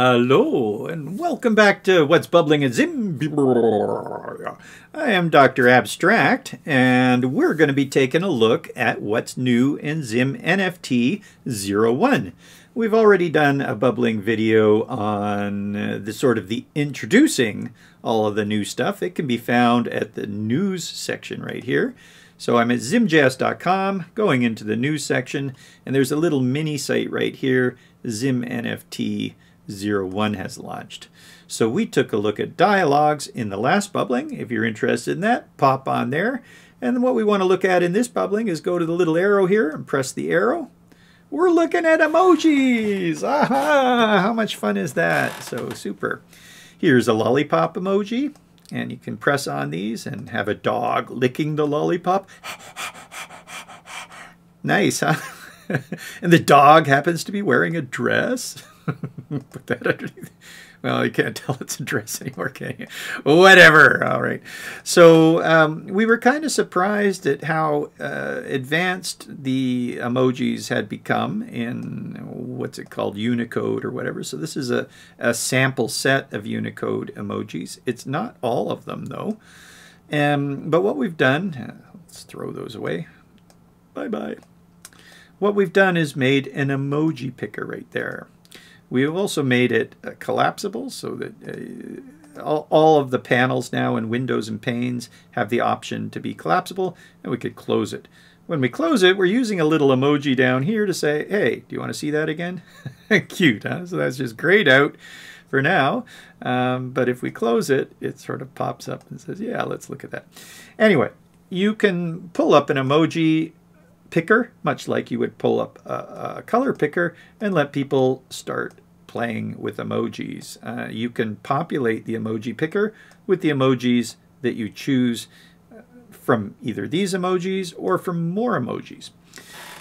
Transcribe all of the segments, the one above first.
Hello, and welcome back to What's Bubbling in Zim. I am Dr. Abstract, and we're going to be taking a look at what's new in Zim NFT 01. We've already done a bubbling video on uh, the sort of the introducing all of the new stuff. It can be found at the news section right here. So I'm at zimjs.com, going into the news section, and there's a little mini site right here, Zim NFT 01 has launched. So we took a look at dialogues in the last bubbling. If you're interested in that, pop on there. And what we want to look at in this bubbling is go to the little arrow here and press the arrow. We're looking at emojis. Aha! How much fun is that? So super. Here's a lollipop emoji. And you can press on these and have a dog licking the lollipop. nice, huh? and the dog happens to be wearing a dress. Put that underneath. Well, you can't tell it's a dress anymore, can you? Whatever. All right. So um, we were kind of surprised at how uh, advanced the emojis had become in what's it called, Unicode or whatever. So this is a, a sample set of Unicode emojis. It's not all of them, though. Um, but what we've done, let's throw those away. Bye-bye. What we've done is made an emoji picker right there. We have also made it uh, collapsible so that uh, all, all of the panels now and windows and panes have the option to be collapsible and we could close it. When we close it, we're using a little emoji down here to say, hey, do you want to see that again? Cute, huh? So that's just grayed out for now. Um, but if we close it, it sort of pops up and says, yeah, let's look at that. Anyway, you can pull up an emoji picker, much like you would pull up a, a color picker and let people start playing with emojis. Uh, you can populate the emoji picker with the emojis that you choose uh, from either these emojis or from more emojis.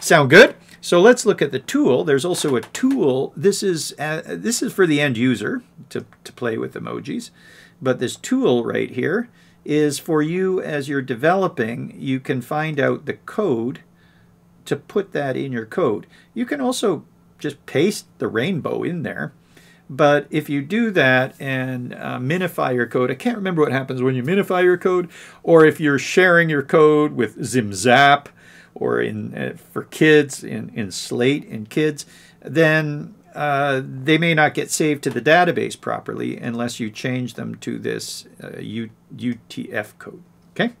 Sound good? So let's look at the tool. There's also a tool. This is uh, this is for the end user to, to play with emojis. But this tool right here is for you as you're developing. You can find out the code to put that in your code. You can also just paste the rainbow in there. But if you do that and uh, minify your code, I can't remember what happens when you minify your code, or if you're sharing your code with ZimZap or in uh, for kids in, in Slate in kids, then uh, they may not get saved to the database properly unless you change them to this U, uh, UTF code. Okay.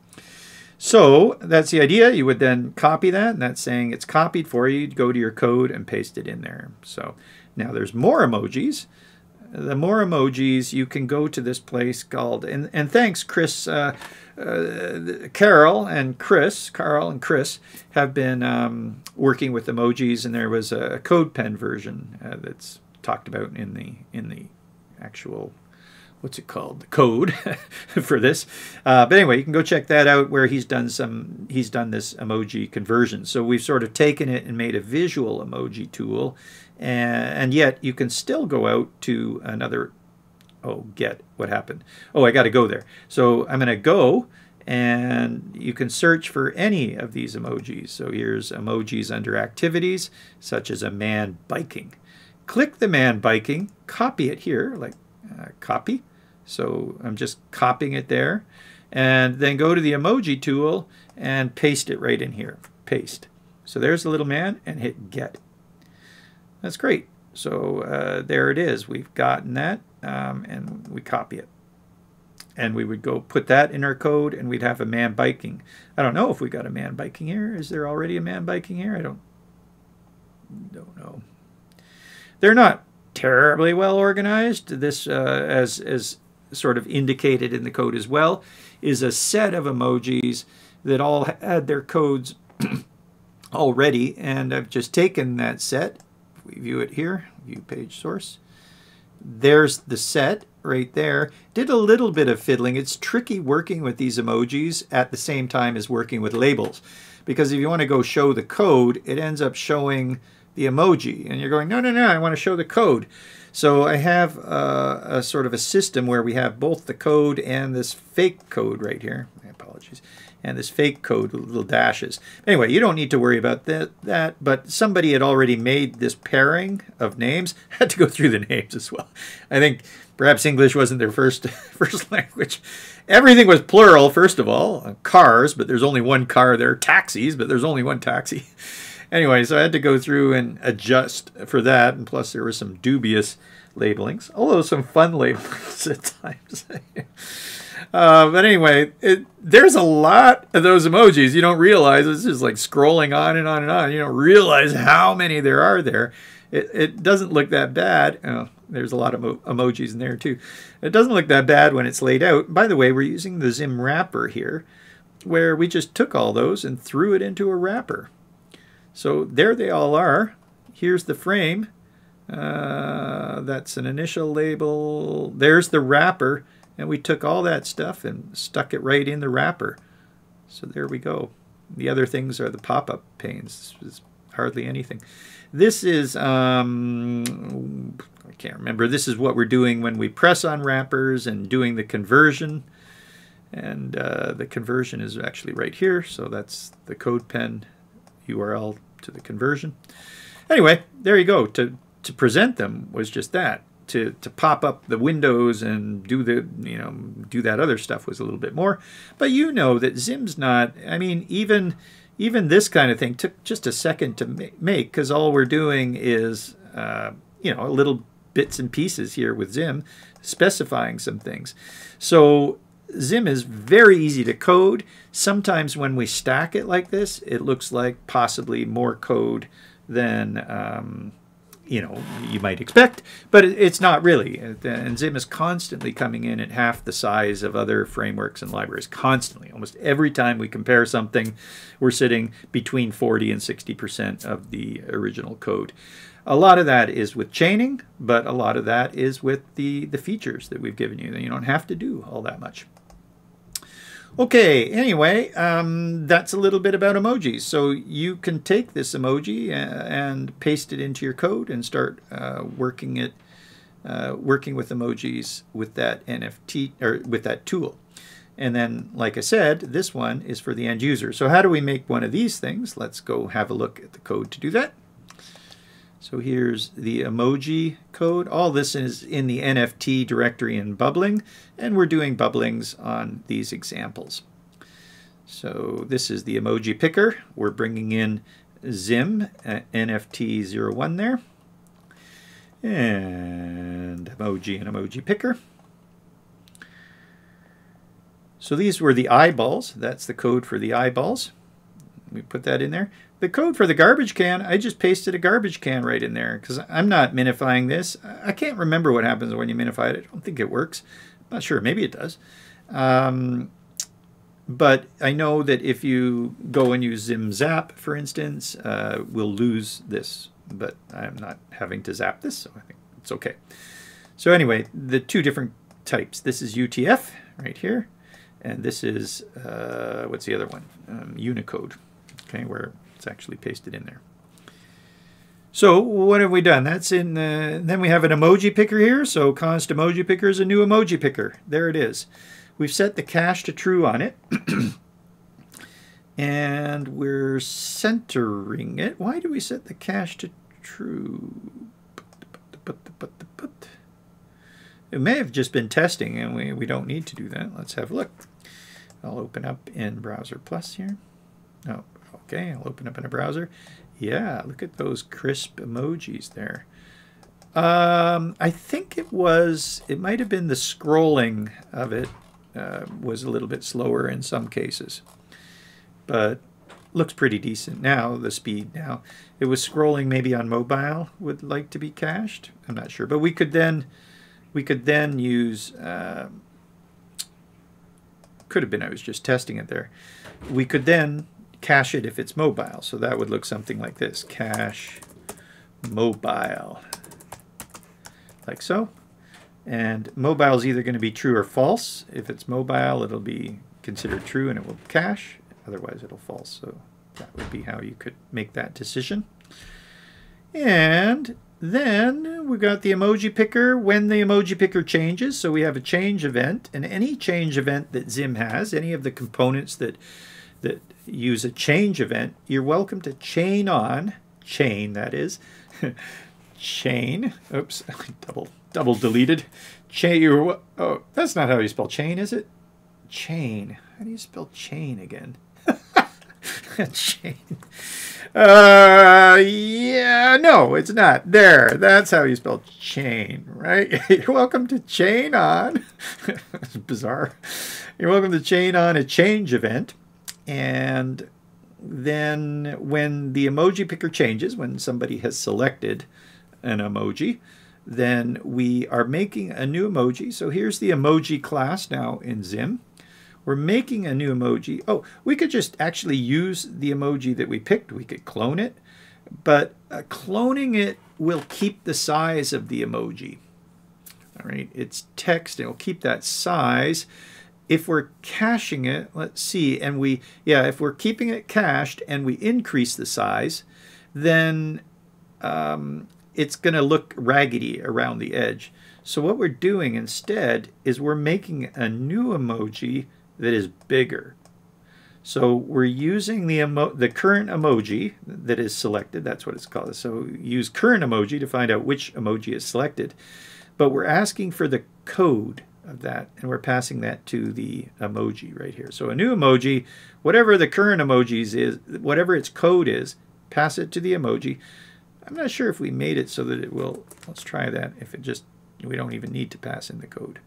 So that's the idea. You would then copy that, and that's saying it's copied for you. You'd go to your code and paste it in there. So now there's more emojis. The more emojis, you can go to this place called, and, and thanks, Chris, uh, uh, Carol and Chris, Carl and Chris have been um, working with emojis, and there was a CodePen version uh, that's talked about in the in the actual what's it called the code for this. Uh, but anyway you can go check that out where he's done some he's done this emoji conversion. So we've sort of taken it and made a visual emoji tool and, and yet you can still go out to another oh get what happened? Oh I got to go there. So I'm gonna go and you can search for any of these emojis. So here's emojis under activities such as a man biking. Click the man biking copy it here like uh, copy so I'm just copying it there. And then go to the emoji tool and paste it right in here. Paste. So there's the little man and hit get. That's great. So uh, there it is. We've gotten that um, and we copy it. And we would go put that in our code and we'd have a man biking. I don't know if we got a man biking here. Is there already a man biking here? I don't, don't know. They're not terribly well organized. This, uh, as, as sort of indicated in the code as well, is a set of emojis that all had their codes already. And I've just taken that set. we view it here, view page source. There's the set right there. Did a little bit of fiddling. It's tricky working with these emojis at the same time as working with labels. Because if you want to go show the code, it ends up showing the emoji. And you're going, no, no, no, I want to show the code. So I have uh, a sort of a system where we have both the code and this fake code right here. My apologies. and this fake code with little dashes. Anyway, you don't need to worry about that, that, but somebody had already made this pairing of names, had to go through the names as well. I think perhaps English wasn't their first first language. Everything was plural, first of all, cars, but there's only one car there, taxis, but there's only one taxi. Anyway, so I had to go through and adjust for that, and plus there were some dubious labelings, although some fun labelings at times. Uh, but anyway, it, there's a lot of those emojis. You don't realize it's just like scrolling on and on and on. You don't realize how many there are there. It, it doesn't look that bad. Oh, there's a lot of emojis in there too. It doesn't look that bad when it's laid out. By the way, we're using the Zim wrapper here, where we just took all those and threw it into a wrapper. So there they all are. Here's the frame. Uh, that's an initial label. There's the wrapper. And we took all that stuff and stuck it right in the wrapper. So there we go. The other things are the pop-up panes. This is hardly anything. This is, um, I can't remember. This is what we're doing when we press on wrappers and doing the conversion. And uh, the conversion is actually right here. So that's the CodePen URL to the conversion. Anyway, there you go. To, to present them was just that to to pop up the windows and do the you know do that other stuff was a little bit more but you know that zim's not i mean even even this kind of thing took just a second to make because all we're doing is uh, you know a little bits and pieces here with zim specifying some things so zim is very easy to code sometimes when we stack it like this it looks like possibly more code than um, you know you might expect, but it's not really. And Zim is constantly coming in at half the size of other frameworks and libraries. Constantly, almost every time we compare something, we're sitting between 40 and 60 percent of the original code. A lot of that is with chaining, but a lot of that is with the the features that we've given you. You don't have to do all that much. Okay, anyway, um, that's a little bit about emojis. So you can take this emoji uh, and paste it into your code and start uh, working it, uh, working with emojis with that NFT or with that tool. And then, like I said, this one is for the end user. So how do we make one of these things? Let's go have a look at the code to do that. So here's the emoji code. All this is in the NFT directory in Bubbling, and we're doing bubblings on these examples. So this is the emoji picker. We're bringing in Zim uh, NFT01 there, and emoji and emoji picker. So these were the eyeballs. That's the code for the eyeballs. We put that in there. The code for the garbage can, I just pasted a garbage can right in there because I'm not minifying this. I can't remember what happens when you minify it. I don't think it works. I'm not sure. Maybe it does. Um, but I know that if you go and use ZimZap, for instance, uh, we'll lose this. But I'm not having to zap this, so I think it's okay. So anyway, the two different types. This is UTF right here, and this is, uh, what's the other one? Um, Unicode, okay, where it's actually pasted in there. So what have we done? That's in, uh, then we have an emoji picker here. So const emoji picker is a new emoji picker. There it is. We've set the cache to true on it. and we're centering it. Why do we set the cache to true? It may have just been testing and we, we don't need to do that. Let's have a look. I'll open up in Browser Plus here. Oh, Okay, I'll open up in a browser. Yeah, look at those crisp emojis there. Um, I think it was, it might have been the scrolling of it uh, was a little bit slower in some cases. But looks pretty decent now, the speed now. It was scrolling maybe on mobile would like to be cached. I'm not sure. But we could then, we could then use, uh, could have been I was just testing it there. We could then cache it if it's mobile. So that would look something like this, cache mobile, like so. And mobile is either going to be true or false. If it's mobile, it'll be considered true and it will cache. Otherwise, it'll false. So that would be how you could make that decision. And then we got the emoji picker when the emoji picker changes. So we have a change event, and any change event that Zim has, any of the components that that use a change event, you're welcome to chain on, chain that is, chain, oops, double, double deleted, chain, you're, oh, that's not how you spell chain, is it? Chain, how do you spell chain again? chain. Uh, yeah, no, it's not. There, that's how you spell chain, right? You're welcome to chain on. bizarre. You're welcome to chain on a change event. And then when the emoji picker changes, when somebody has selected an emoji, then we are making a new emoji. So here's the emoji class now in Zim. We're making a new emoji. Oh, we could just actually use the emoji that we picked. We could clone it, but uh, cloning it will keep the size of the emoji. All right, it's text, and it'll keep that size. If we're caching it, let's see, and we, yeah, if we're keeping it cached and we increase the size, then um, it's going to look raggedy around the edge. So what we're doing instead is we're making a new emoji that is bigger. So we're using the, emo the current emoji that is selected. That's what it's called. So use current emoji to find out which emoji is selected. But we're asking for the code of that, and we're passing that to the emoji right here. So a new emoji, whatever the current emojis is, whatever its code is, pass it to the emoji. I'm not sure if we made it so that it will, let's try that, if it just, we don't even need to pass in the code.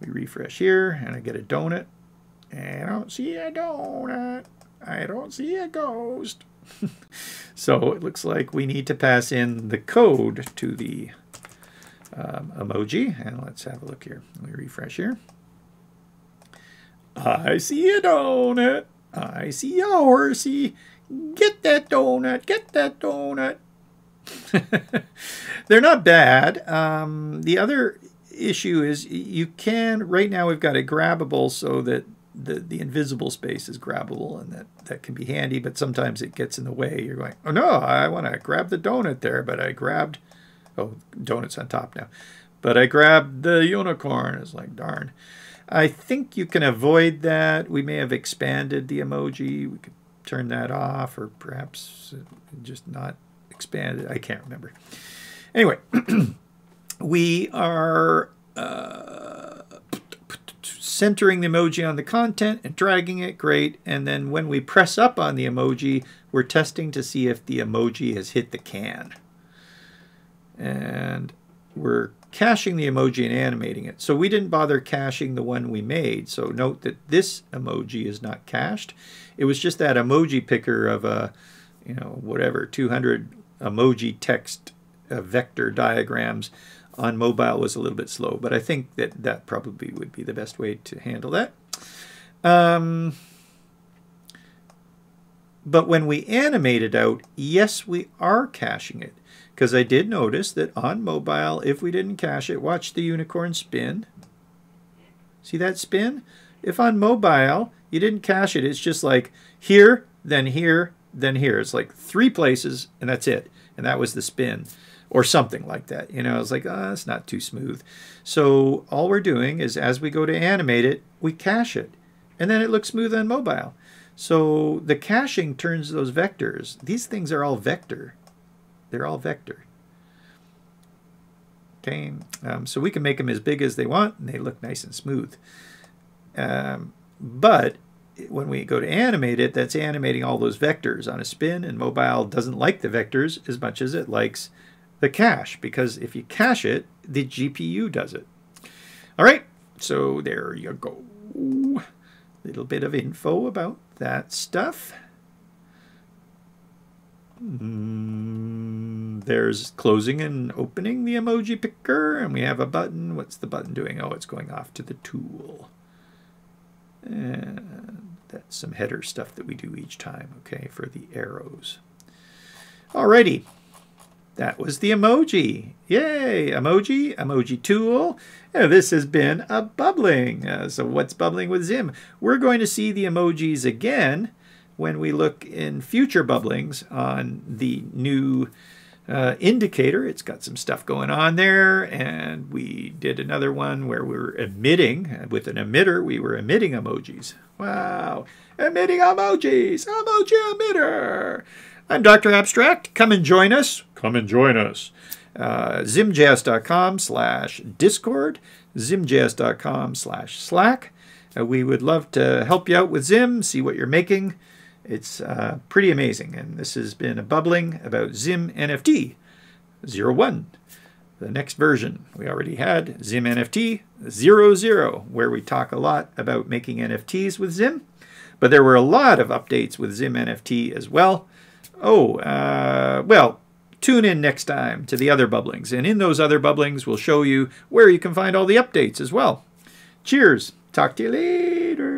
We refresh here, and I get a donut. And I don't see a donut. I don't see a ghost. so it looks like we need to pass in the code to the um, emoji. And let's have a look here. Let me refresh here. I see a donut. I see a horsey. Get that donut. Get that donut. They're not bad. Um, the other issue is you can, right now we've got it grabbable so that the, the invisible space is grabbable and that, that can be handy, but sometimes it gets in the way. You're going, oh no, I want to grab the donut there, but I grabbed, oh, donut's on top now, but I grabbed the unicorn. It's like, darn. I think you can avoid that. We may have expanded the emoji. We could turn that off or perhaps just not expand it. I can't remember. Anyway, we are uh, centering the emoji on the content and dragging it, great. And then when we press up on the emoji, we're testing to see if the emoji has hit the can. And we're caching the emoji and animating it. So we didn't bother caching the one we made. So note that this emoji is not cached. It was just that emoji picker of a, you know, whatever, 200 emoji text uh, vector diagrams on mobile was a little bit slow, but I think that that probably would be the best way to handle that. Um, but when we animate it out, yes, we are caching it. Because I did notice that on mobile, if we didn't cache it, watch the unicorn spin. See that spin? If on mobile, you didn't cache it, it's just like here, then here, then here. It's like three places, and that's it. And that was the spin or something like that. You know, it's like, oh, it's not too smooth. So all we're doing is as we go to animate it, we cache it. And then it looks smooth on mobile. So the caching turns those vectors. These things are all vector. They're all vector. Okay, um, so we can make them as big as they want, and they look nice and smooth. Um, but when we go to animate it, that's animating all those vectors on a spin, and mobile doesn't like the vectors as much as it likes the cache because if you cache it, the GPU does it. All right, so there you go. A Little bit of info about that stuff. Mm, there's closing and opening the emoji picker, and we have a button. What's the button doing? Oh, it's going off to the tool. And that's some header stuff that we do each time, okay, for the arrows. Alrighty, that was the emoji. Yay! Emoji, emoji tool. This has been a bubbling. Uh, so what's bubbling with Zim? We're going to see the emojis again when we look in future bubblings on the new uh, indicator. It's got some stuff going on there. And we did another one where we were emitting, with an emitter, we were emitting emojis. Wow, emitting emojis, emoji emitter. I'm Dr. Abstract. Come and join us. Come and join us. Uh, zimjs.com slash discord, zimjs.com slash slack. Uh, we would love to help you out with Zim, see what you're making. It's uh, pretty amazing. And this has been a bubbling about Zim NFT 01. The next version, we already had Zim NFT 00, where we talk a lot about making NFTs with Zim. But there were a lot of updates with Zim NFT as well. Oh, uh, well, tune in next time to the other bubblings. And in those other bubblings, we'll show you where you can find all the updates as well. Cheers. Talk to you later.